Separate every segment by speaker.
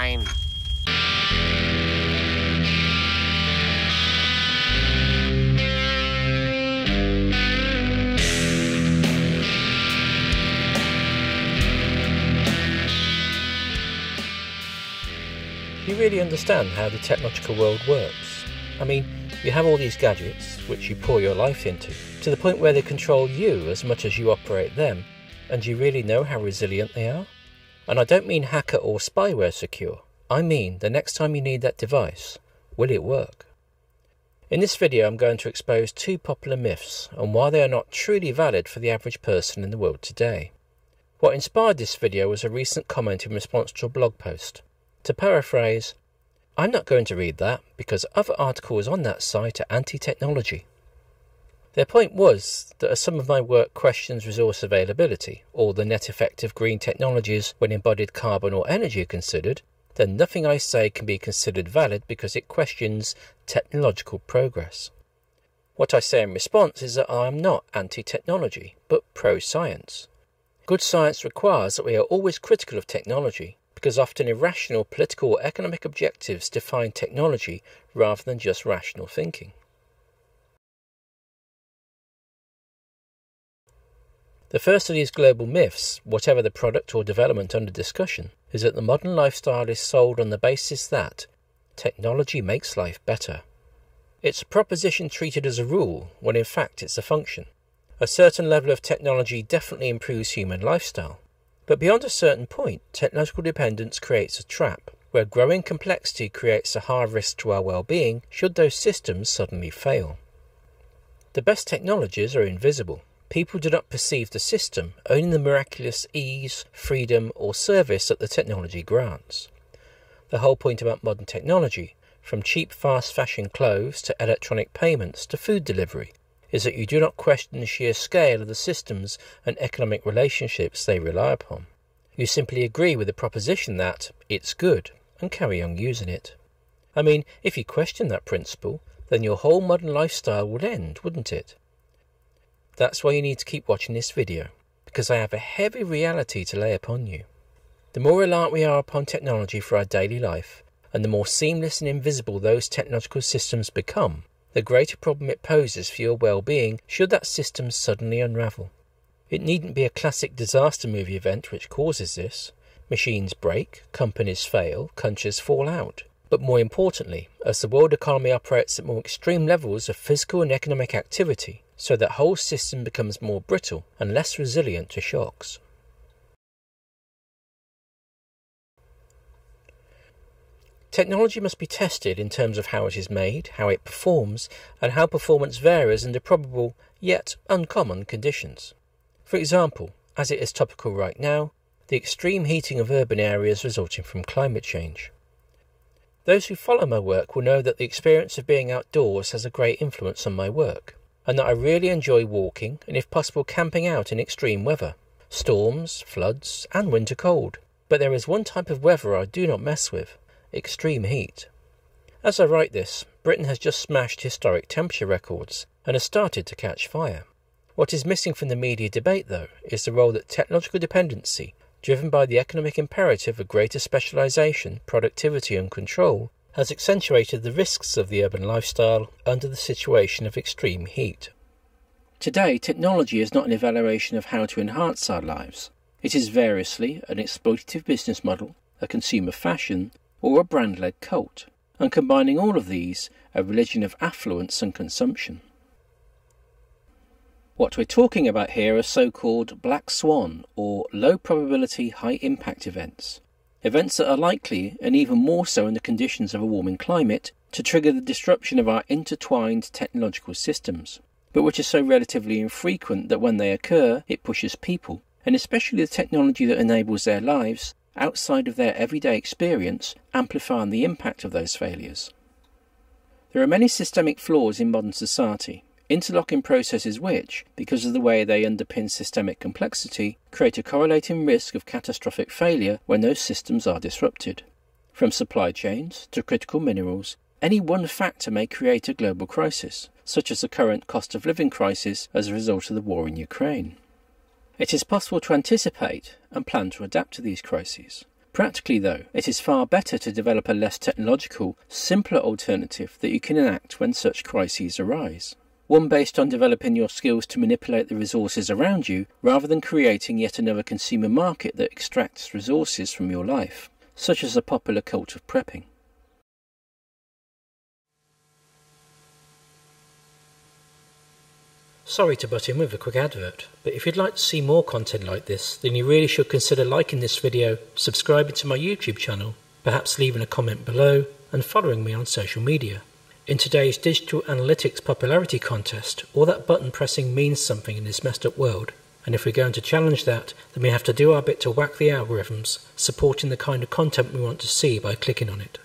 Speaker 1: fine.
Speaker 2: You really understand how the technological world works? I mean, you have all these gadgets, which you pour your life into, to the point where they control you as much as you operate them, and you really know how resilient they are? And I don't mean hacker or spyware secure. I mean the next time you need that device, will it work? In this video, I'm going to expose two popular myths and why they are not truly valid for the average person in the world today. What inspired this video was a recent comment in response to a blog post. To paraphrase, I'm not going to read that because other articles on that site are anti technology. Their point was that as some of my work questions resource availability or the net effect of green technologies when embodied carbon or energy are considered, then nothing I say can be considered valid because it questions technological progress. What I say in response is that I am not anti technology, but pro science. Good science requires that we are always critical of technology because often irrational political or economic objectives define technology rather than just rational thinking. The first of these global myths, whatever the product or development under discussion, is that the modern lifestyle is sold on the basis that technology makes life better. It's a proposition treated as a rule when in fact it's a function. A certain level of technology definitely improves human lifestyle. But beyond a certain point, technological dependence creates a trap, where growing complexity creates a high risk to our well being should those systems suddenly fail. The best technologies are invisible. People do not perceive the system, only the miraculous ease, freedom, or service that the technology grants. The whole point about modern technology, from cheap fast fashion clothes to electronic payments to food delivery, is that you do not question the sheer scale of the systems and economic relationships they rely upon. You simply agree with the proposition that it's good and carry on using it. I mean, if you question that principle, then your whole modern lifestyle would end, wouldn't it? That's why you need to keep watching this video, because I have a heavy reality to lay upon you. The more reliant we are upon technology for our daily life, and the more seamless and invisible those technological systems become, the greater problem it poses for your well being should that system suddenly unravel. It needn't be a classic disaster movie event which causes this. Machines break, companies fail, countries fall out. But more importantly, as the world economy operates at more extreme levels of physical and economic activity, so that whole system becomes more brittle and less resilient to shocks. Technology must be tested in terms of how it is made, how it performs, and how performance varies under probable yet uncommon conditions. For example, as it is topical right now, the extreme heating of urban areas resulting from climate change. Those who follow my work will know that the experience of being outdoors has a great influence on my work, and that I really enjoy walking and, if possible, camping out in extreme weather storms, floods, and winter cold. But there is one type of weather I do not mess with, extreme heat. As I write this, Britain has just smashed historic temperature records and has started to catch fire. What is missing from the media debate, though, is the role that technological dependency, driven by the economic imperative of greater specialisation, productivity, and control, has accentuated the risks of the urban lifestyle under the situation of extreme heat. Today, technology is not an evaluation of how to enhance our lives. It is variously an exploitative business model, a consumer fashion, or a brand led cult, and combining all of these, a religion of affluence and consumption. What we're talking about here are so called black swan or low probability high impact events. Events that are likely, and even more so in the conditions of a warming climate, to trigger the disruption of our intertwined technological systems, but which are so relatively infrequent that when they occur, it pushes people, and especially the technology that enables their lives, outside of their everyday experience, amplifying the impact of those failures. There are many systemic flaws in modern society, interlocking processes which, because of the way they underpin systemic complexity, create a correlating risk of catastrophic failure when those systems are disrupted. From supply chains to critical minerals, any one factor may create a global crisis, such as the current cost of living crisis as a result of the war in Ukraine. It is possible to anticipate and plan to adapt to these crises, Practically, though, it is far better to develop a less technological, simpler alternative that you can enact when such crises arise. One based on developing your skills to manipulate the resources around you rather than creating yet another consumer market that extracts resources from your life, such as the popular cult of prepping. Sorry to butt in with a quick advert, but if you'd like to see more content like this, then you really should consider liking this video, subscribing to my YouTube channel, perhaps leaving a comment below, and following me on social media. In today's digital analytics popularity contest, all that button pressing means something in this messed up world, and if we're going to challenge that, then we have to do our bit to whack the algorithms, supporting the kind of content we want to see by clicking on it.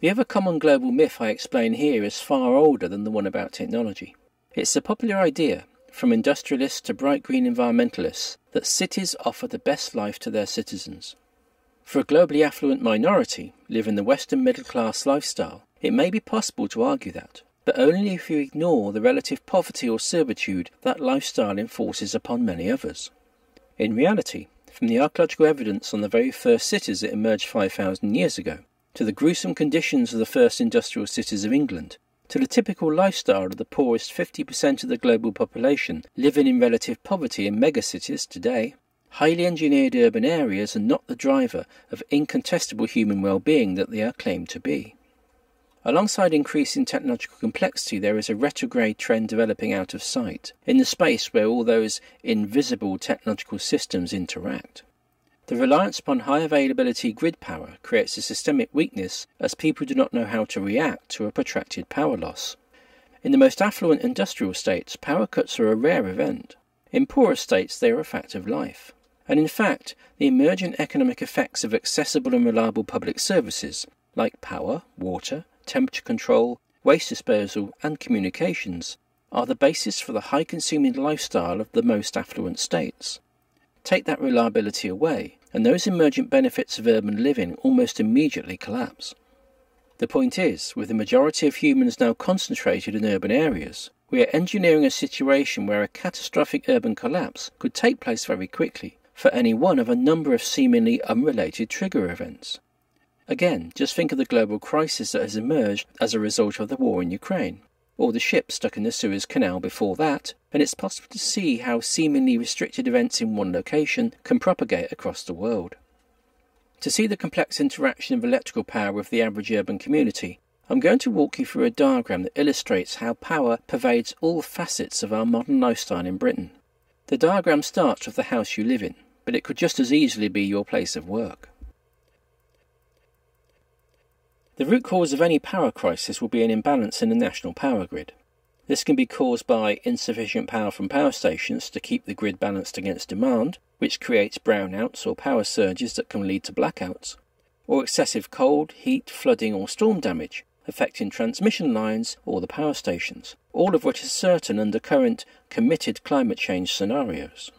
Speaker 2: The other common global myth I explain here is far older than the one about technology. It's the popular idea, from industrialists to bright green environmentalists, that cities offer the best life to their citizens. For a globally affluent minority living the Western middle class lifestyle, it may be possible to argue that, but only if you ignore the relative poverty or servitude that lifestyle enforces upon many others. In reality, from the archaeological evidence on the very first cities that emerged 5,000 years ago, to the gruesome conditions of the first industrial cities of England, to the typical lifestyle of the poorest 50% of the global population living in relative poverty in megacities today. Highly engineered urban areas are not the driver of incontestable human well-being that they are claimed to be. Alongside increasing technological complexity, there is a retrograde trend developing out of sight, in the space where all those invisible technological systems interact. The reliance upon high availability grid power creates a systemic weakness as people do not know how to react to a protracted power loss. In the most affluent industrial states, power cuts are a rare event. In poorer states, they are a fact of life. And in fact, the emergent economic effects of accessible and reliable public services, like power, water, temperature control, waste disposal, and communications, are the basis for the high consuming lifestyle of the most affluent states. Take that reliability away, and those emergent benefits of urban living almost immediately collapse. The point is, with the majority of humans now concentrated in urban areas, we are engineering a situation where a catastrophic urban collapse could take place very quickly for any one of a number of seemingly unrelated trigger events. Again, just think of the global crisis that has emerged as a result of the war in Ukraine or the ship stuck in the Suez Canal before that, and it's possible to see how seemingly restricted events in one location can propagate across the world. To see the complex interaction of electrical power with the average urban community, I'm going to walk you through a diagram that illustrates how power pervades all facets of our modern lifestyle in Britain. The diagram starts with the house you live in, but it could just as easily be your place of work. The root cause of any power crisis will be an imbalance in the national power grid. This can be caused by insufficient power from power stations to keep the grid balanced against demand, which creates brownouts or power surges that can lead to blackouts, or excessive cold, heat, flooding, or storm damage affecting transmission lines or the power stations, all of which is certain under current committed climate change scenarios.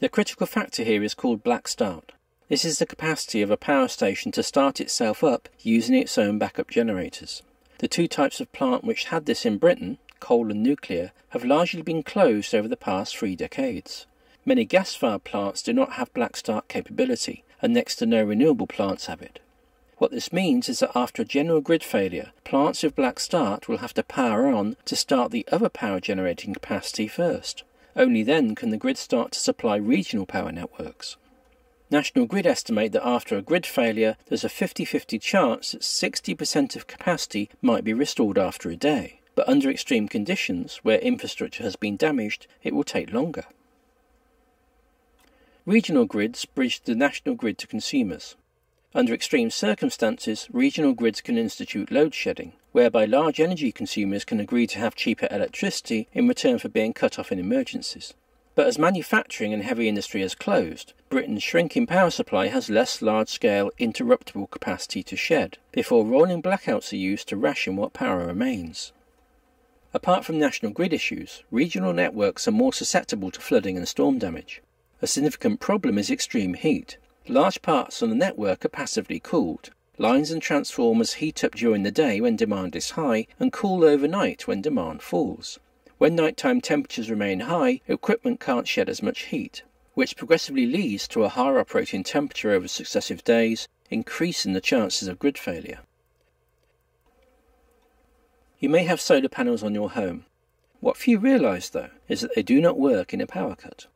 Speaker 2: The critical factor here is called black start. This is the capacity of a power station to start itself up using its own backup generators. The two types of plant which had this in Britain, coal and nuclear, have largely been closed over the past three decades. Many gas-fired plants do not have black start capability, and next to no renewable plants have it. What this means is that after a general grid failure, plants with black start will have to power on to start the other power generating capacity first. Only then can the grid start to supply regional power networks. National Grid estimate that after a grid failure, there's a 50 50 chance that 60% of capacity might be restored after a day. But under extreme conditions, where infrastructure has been damaged, it will take longer. Regional grids bridge the national grid to consumers. Under extreme circumstances, regional grids can institute load shedding, whereby large energy consumers can agree to have cheaper electricity in return for being cut off in emergencies. But as manufacturing and heavy industry has closed, Britain's shrinking power supply has less large-scale interruptible capacity to shed, before rolling blackouts are used to ration what power remains. Apart from national grid issues, regional networks are more susceptible to flooding and storm damage. A significant problem is extreme heat. Large parts of the network are passively cooled, Lines and transformers heat up during the day when demand is high and cool overnight when demand falls. When nighttime temperatures remain high, equipment can't shed as much heat, which progressively leads to a higher operating temperature over successive days, increasing the chances of grid failure. You may have solar panels on your home. What few realise, though, is that they do not work in a power cut.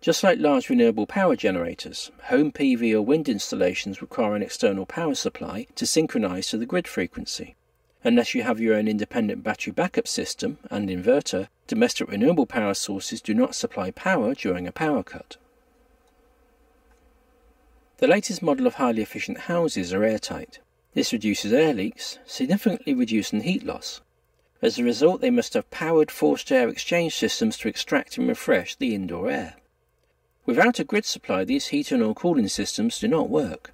Speaker 2: Just like large renewable power generators, home PV or wind installations require an external power supply to synchronize to the grid frequency. Unless you have your own independent battery backup system and inverter, domestic renewable power sources do not supply power during a power cut. The latest model of highly efficient houses are airtight. This reduces air leaks, significantly reducing heat loss. As a result, they must have powered forced air exchange systems to extract and refresh the indoor air. Without a grid supply, these heating or cooling systems do not work.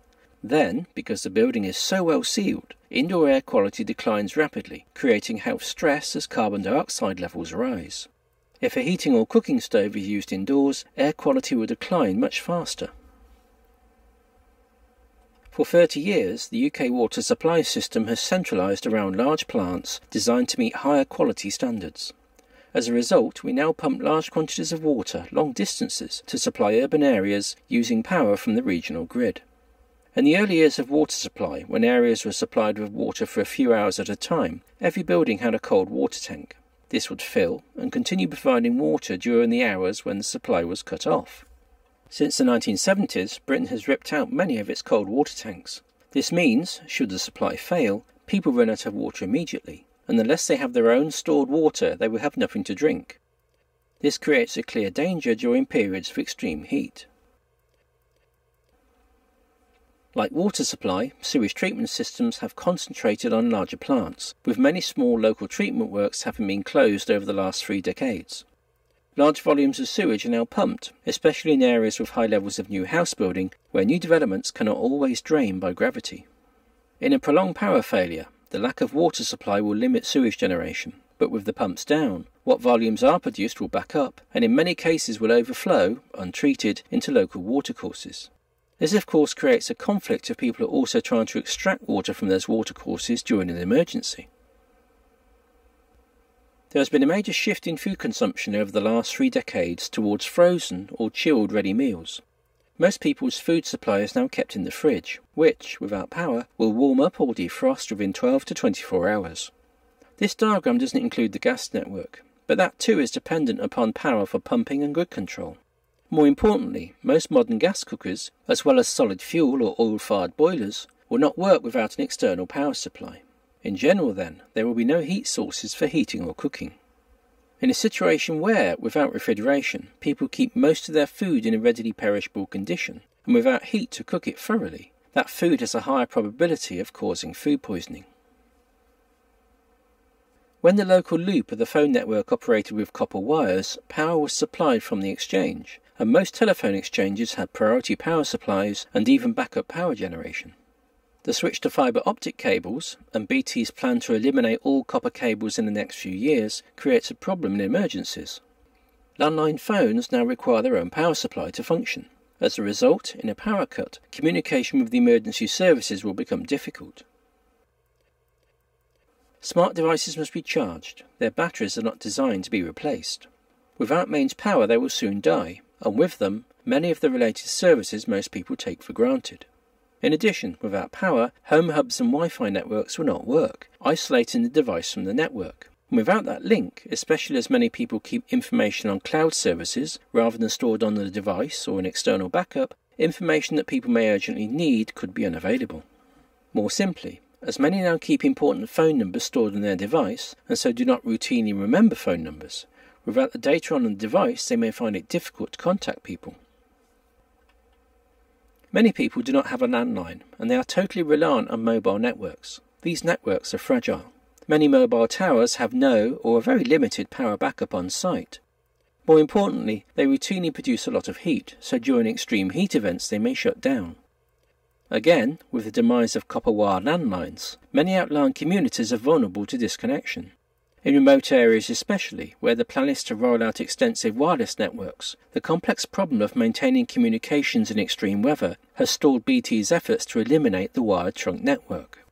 Speaker 2: Then, because the building is so well sealed, indoor air quality declines rapidly, creating health stress as carbon dioxide levels rise. If a heating or cooking stove is used indoors, air quality will decline much faster. For 30 years, the UK water supply system has centralised around large plants designed to meet higher quality standards. As a result, we now pump large quantities of water long distances to supply urban areas using power from the regional grid. In the early years of water supply, when areas were supplied with water for a few hours at a time, every building had a cold water tank. This would fill and continue providing water during the hours when the supply was cut off. Since the 1970s, Britain has ripped out many of its cold water tanks. This means, should the supply fail, people run out of water immediately, and unless they have their own stored water, they will have nothing to drink. This creates a clear danger during periods of extreme heat. Like water supply, sewage treatment systems have concentrated on larger plants, with many small local treatment works having been closed over the last three decades. Large volumes of sewage are now pumped, especially in areas with high levels of new house building, where new developments cannot always drain by gravity. In a prolonged power failure, the lack of water supply will limit sewage generation, but with the pumps down, what volumes are produced will back up, and in many cases will overflow, untreated, into local watercourses. This, of course, creates a conflict if people are also trying to extract water from those watercourses during an emergency. There has been a major shift in food consumption over the last three decades towards frozen or chilled ready meals. Most people's food supply is now kept in the fridge, which, without power, will warm up or defrost within 12 to 24 hours. This diagram doesn't include the gas network, but that too is dependent upon power for pumping and grid control. More importantly, most modern gas cookers, as well as solid fuel or oil fired boilers, will not work without an external power supply. In general, then, there will be no heat sources for heating or cooking. In a situation where, without refrigeration, people keep most of their food in a readily perishable condition, and without heat to cook it thoroughly, that food has a higher probability of causing food poisoning. When the local loop of the phone network operated with copper wires, power was supplied from the exchange, and most telephone exchanges had priority power supplies and even backup power generation. The switch to fibre optic cables, and BT's plan to eliminate all copper cables in the next few years, creates a problem in emergencies. Landline phones now require their own power supply to function. As a result, in a power cut, communication with the emergency services will become difficult. Smart devices must be charged. Their batteries are not designed to be replaced. Without mains power, they will soon die, and with them, many of the related services most people take for granted. In addition, without power, home hubs and Wi Fi networks will not work, isolating the device from the network. And without that link, especially as many people keep information on cloud services rather than stored on the device or an external backup, information that people may urgently need could be unavailable. More simply, as many now keep important phone numbers stored on their device and so do not routinely remember phone numbers, without the data on the device they may find it difficult to contact people. Many people do not have a landline and they are totally reliant on mobile networks. These networks are fragile. Many mobile towers have no or a very limited power backup on site. More importantly, they routinely produce a lot of heat, so during extreme heat events they may shut down. Again, with the demise of copper wire landlines, many outlying communities are vulnerable to disconnection. In remote areas, especially, where the plan is to roll out extensive wireless networks, the complex problem of maintaining communications in extreme weather has stalled BT's efforts to eliminate the wired trunk network.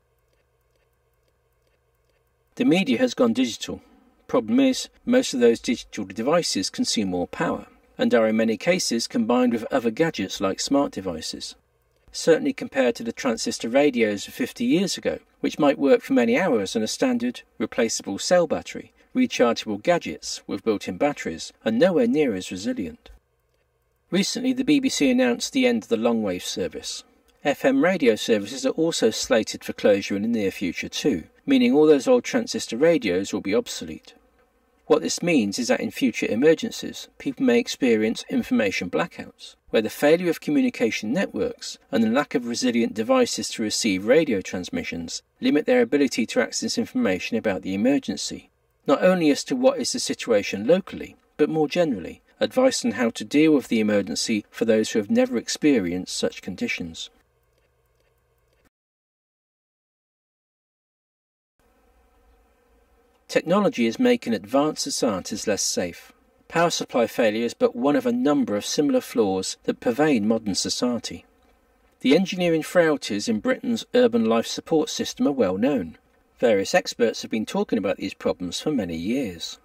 Speaker 2: The media has gone digital. Problem is, most of those digital devices consume more power, and are in many cases combined with other gadgets like smart devices certainly compared to the transistor radios of 50 years ago, which might work for many hours on a standard, replaceable cell battery, rechargeable gadgets with built in batteries, and nowhere near as resilient. Recently, the BBC announced the end of the longwave service. FM radio services are also slated for closure in the near future too, meaning all those old transistor radios will be obsolete. What this means is that in future emergencies, people may experience information blackouts, where the failure of communication networks and the lack of resilient devices to receive radio transmissions limit their ability to access information about the emergency, not only as to what is the situation locally, but more generally, advice on how to deal with the emergency for those who have never experienced such conditions. Technology is making advanced societies less safe. Power supply failure is but one of a number of similar flaws that pervade modern society. The engineering frailties in Britain's urban life support system are well known. Various experts have been talking about these problems for many years.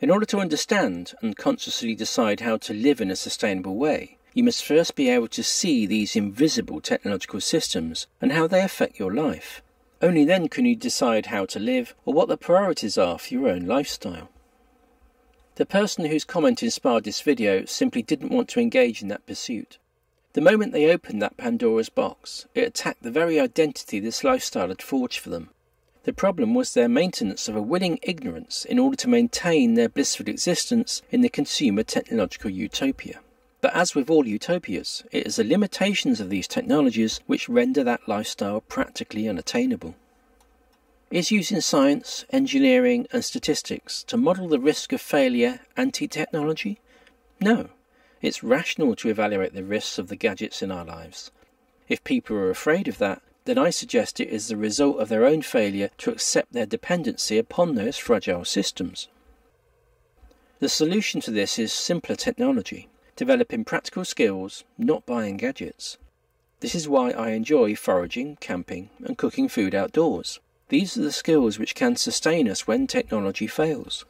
Speaker 2: In order to understand and consciously decide how to live in a sustainable way, you must first be able to see these invisible technological systems and how they affect your life. Only then can you decide how to live or what the priorities are for your own lifestyle. The person whose comment inspired this video simply didn't want to engage in that pursuit. The moment they opened that Pandora's box, it attacked the very identity this lifestyle had forged for them. The problem was their maintenance of a willing ignorance in order to maintain their blissful existence in the consumer technological utopia. But as with all utopias, it is the limitations of these technologies which render that lifestyle practically unattainable. Is using science, engineering, and statistics to model the risk of failure anti technology? No. It's rational to evaluate the risks of the gadgets in our lives. If people are afraid of that, then I suggest it is the result of their own failure to accept their dependency upon those fragile systems. The solution to this is simpler technology developing practical skills, not buying gadgets. This is why I enjoy foraging, camping, and cooking food outdoors. These are the skills which can sustain us when technology fails.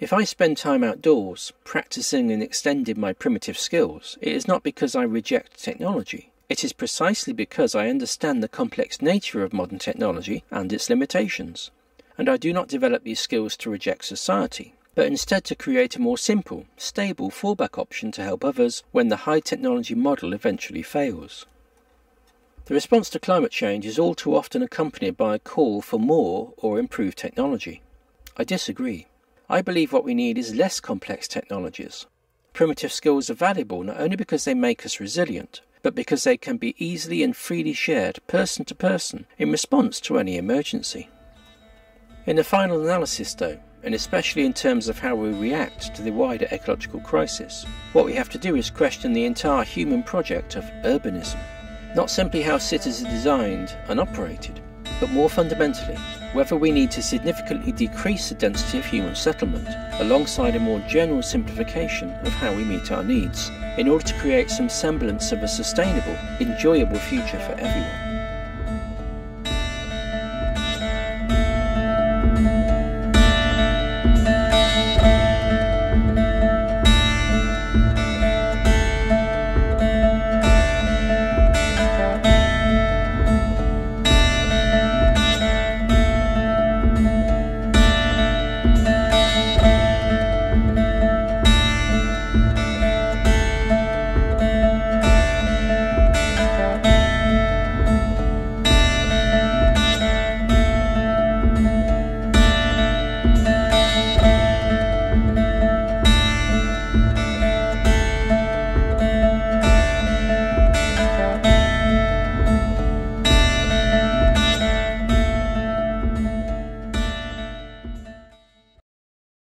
Speaker 2: If I spend time outdoors, practicing and extending my primitive skills, it is not because I reject technology. It is precisely because I understand the complex nature of modern technology and its limitations. And I do not develop these skills to reject society, but instead to create a more simple, stable fallback option to help others when the high technology model eventually fails. The response to climate change is all too often accompanied by a call for more or improved technology. I disagree. I believe what we need is less complex technologies. Primitive skills are valuable not only because they make us resilient, but because they can be easily and freely shared person to person in response to any emergency. In the final analysis, though, and especially in terms of how we react to the wider ecological crisis. What we have to do is question the entire human project of urbanism. Not simply how cities are designed and operated, but more fundamentally, whether we need to significantly decrease the density of human settlement alongside a more general simplification of how we meet our needs in order to create some semblance of a sustainable, enjoyable future for everyone.